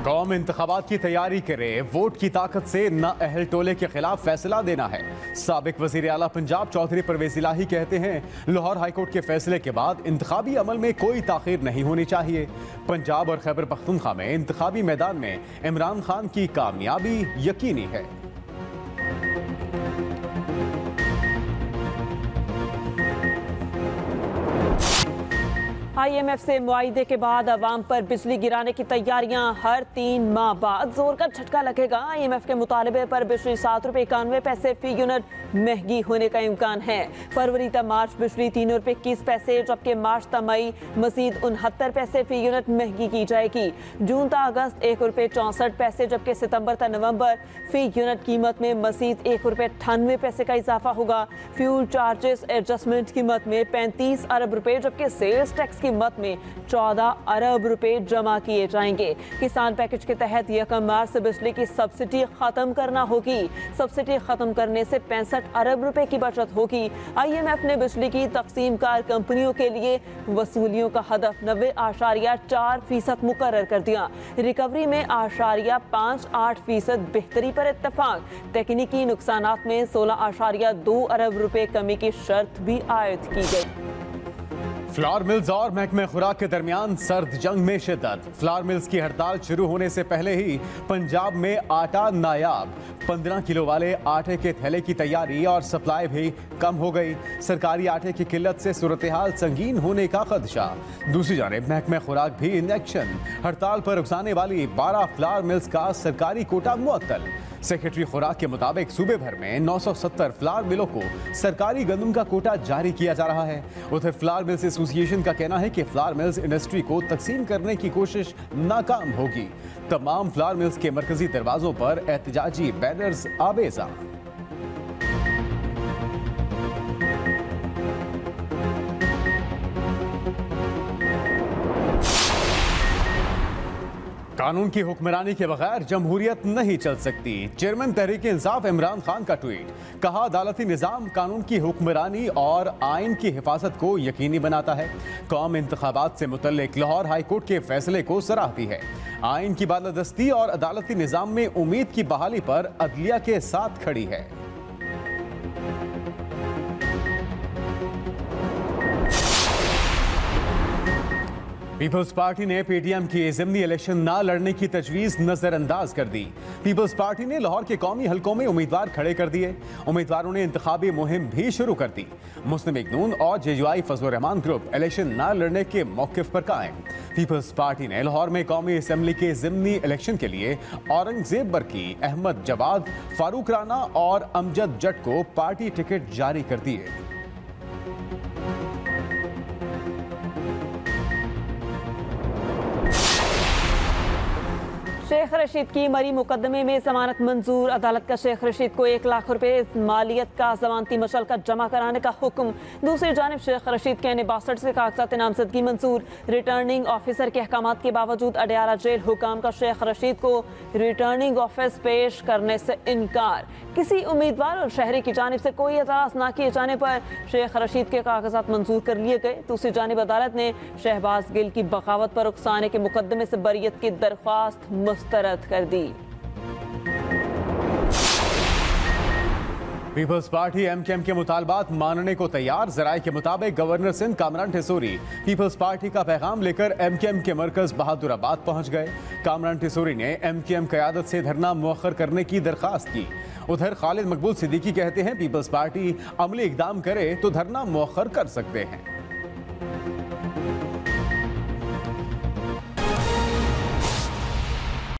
कौम इंतबात की तैयारी करे, वोट की ताकत से न अहल टोले के खिलाफ फैसला देना है। सबक वज़ीर अला पंजाब चौधरी परवेज इलाही कहते हैं, लाहौर हाईकोर्ट के फैसले के बाद इंतबी अमल में कोई ताखिर नहीं होनी चाहिए। पंजाब और खैबर पख्तनखा में इंतबी मैदान में इमरान खान की कामयाबी यकीनी है। आईएमएफ से मुआदे के बाद आवाम पर बिजली गिराने की तैयारियाँ हर तीन माह बाद। ज़ोर का झटका लगेगा। आईएमएफ के मुतालबे पर बिजली सात रुपए इक्यानवे पैसे फ़ी यूनिट महँगी होने का इम्कान है। फरवरी तक मार्च बिजली तीन रुपए इक्कीस पैसे, जबकि मार्च तक मई मजीद उनहत्तर पैसे फ़ी यूनिट महँगी की जाएगी। जून तक अगस्त एक रुपये चौंसठ पैसे, जबकि सितंबर तक नवंबर फ़ी यूनिट कीमत में मजीद एक रुपये अट्ठानवे पैसे का इजाफा होगा। फ्यूल चार्जेस एडजस्टमेंट कीमत में पैंतीस अरब रुपए, जबकि सेल्स टैक्स की मत में 14 अरब रुपए जमा किए जाएँगे। किसान पैकेज के तहत यकम मार्च से बिजली की सब्सिडी खत्म करना होगी। सब्सिडी खत्म करने से पैंसठ अरब रुपए की बचत होगी। आईएमएफ ने बिजली की तकसीम कार कंपनियों के लिए वसूलियों का हदफ नब्बे आशारिया चार फ़ीसद मुकर कर दिया। रिकवरी में आशारिया पाँच आठ फ़ीसद बेहतरी पर इतफाक तकनीकी नुकसान में सोलह आशारिया दो अरब रुपए कमी की शर्त भी आयद की गई। फ्लावर मिल्स और महकमे खुराक के दरमियान सर्द जंग में शिदत फ्लावर मिल्स की हड़ताल शुरू होने से पहले ही पंजाब में आटा नायाब। पंद्रह किलो वाले आटे के थैले की तैयारी और सप्लाई भी कम हो गई। सरकारी आटे की किल्लत से सूरत हाल संगीन होने का खदशा। दूसरी जानब, महकमे खुराक भी इन एक्शन। हड़ताल पर उकसाने वाली बारह फ्लावर मिल्स का सरकारी कोटा मुअत्तल। सेक्रेटरी खुराक के मुताबिक सूबे भर में 970 फ्लावर मिलों को सरकारी गंदम का कोटा जारी किया जा रहा है। उधर फ्लावर मिल्स एसोसिएशन का कहना है कि फ्लावर मिल्स इंडस्ट्री को तकसीम करने की कोशिश नाकाम होगी। तमाम फ्लावर मिल्स के मरकजी दरवाजों पर एहतजाजी बैनर्स आवेजा कानून की हुक्मरानी के बगैर जमहूरियत नहीं चल सकती। चेयरमैन तहरीक इंसाफ इमरान खान का ट्वीट, कहा, अदालती निज़ाम कानून की हुक्मरानी और आइन की हिफाजत को यकीनी बनाता है। कौम इंतबात से मुतलक लाहौर हाईकोर्ट के फैसले को सराहती है। आइन की बालादस्ती और अदालती निज़ाम में उम्मीद की बहाली पर अदलिया के साथ खड़ी है। पीपल्स पार्टी ने पीटीएम की जिमनी इलेक्शन ना लड़ने की तजवीज नजरअंदाज कर दी। पीपल्स पार्टी ने लाहौर के कौमी हलकों में उम्मीदवार खड़े कर दिए। उम्मीदवारों ने इंतबी मुहिम भी शुरू कर दी। मुस्लिम इकनून और जेजुआई फजल रहमान ग्रुप इलेक्शन ना लड़ने के मौकफ पर कायम। पीपल्स पार्टी ने लाहौर में कौमी असम्बली के जिमनी इलेक्शन के लिए औरंगज़ेब बरकी अहमद जवाद, फारूक राना और अमजद जट को पार्टी टिकट जारी कर दिए। शेख रशीद की मरी मुकदमे में जमानत मंजूर। अदालत का शेख रशीद को एक लाख रुपए मालियत का जमानती मशलका जमा कराने का हुक्म। दूसरी जानब शेख रशीद के बासठ से कागजात नामजदगी मंजूर। रिटर्निंग ऑफिसर के अहकाम के बावजूद अडियाला जेल हुकाम का शेख रशीद को रिटर्निंग ऑफ़िस पेश करने से इनकार। किसी उम्मीदवार और शहरी की जानब से कोई एतराज़ न किए जाने पर शेख रशीद के कागजात मंजूर कर लिए गए। दूसरी जानब अदालत ने शहबाज गिल की बगावत पर उकसाने के मुकदमे से बरीत की दरख्वास्त मुस्तरद कर दी। पीपल्स पार्टी एम के मुतालबात मानने को तैयार। जराये के मुताबिक governor Sindh Kamran Tessori peoples party का पैगाम लेकर एम के मरकज बहादुराबाद पहुँच गए। कामरान टिसोरी ने एम के एम क्यादत से धरना मौखर करने की दरखास्त की। उधर खालिद मकबूल सिद्दीकी कहते हैं, पीपल्स पार्टी अमली इकदाम करे तो धरना मौखर कर सकते हैं।